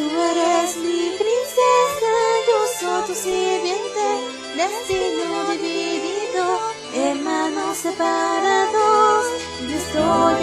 Tú eres mi princesa, yo soy tu sirviente, destino dividido, hermanos separados, yo estoy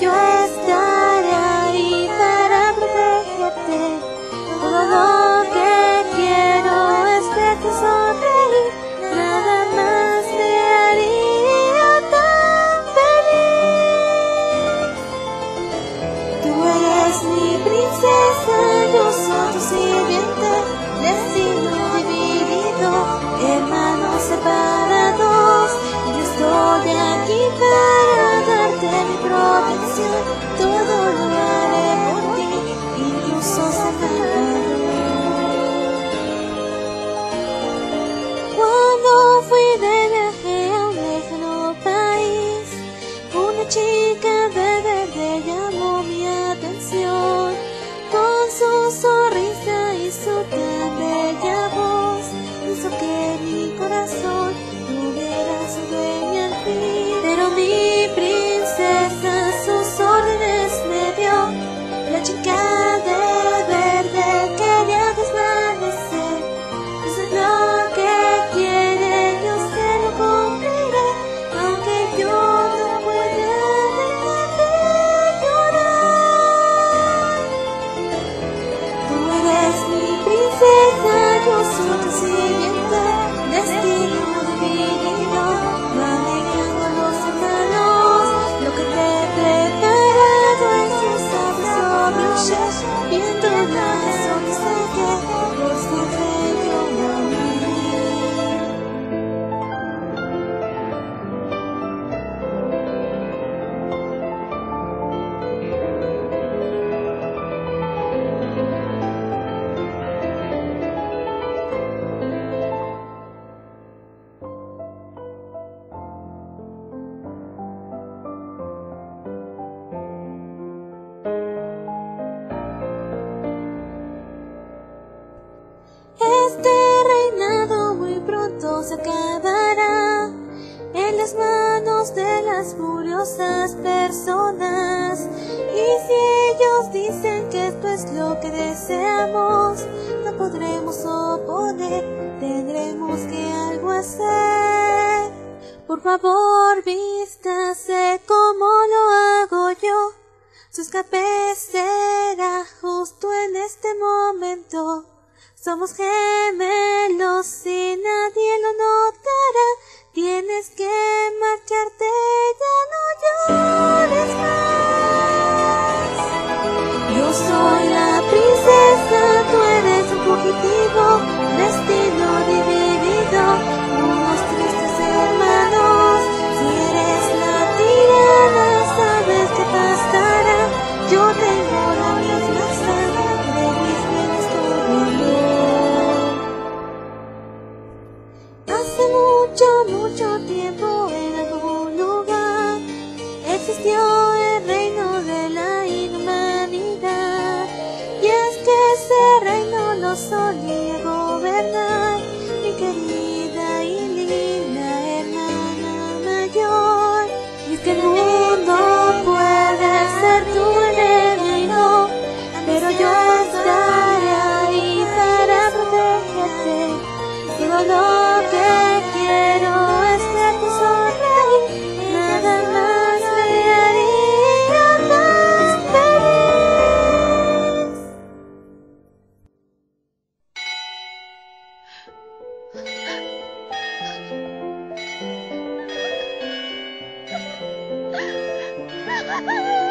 yo estaré ahí para protegerte. Todo lo que quiero es verte sonreír, nada más me haría tan feliz. Tú eres mi princesa, yo soy tu sirviente, destino dividido, hermanos separados. Yo estoy aquí para protección, todo lo haré por ti, incluso separado. Soy pronto se acabará en las manos de las furiosas personas. Y si ellos dicen que esto es lo que deseamos, no podremos oponer, tendremos que algo hacer. Por favor, vístase como lo hago yo. Su escape será justo en este momento. Somos gemelos existió el reino de la inhumanidad. Y es que ese reino lo solía 啊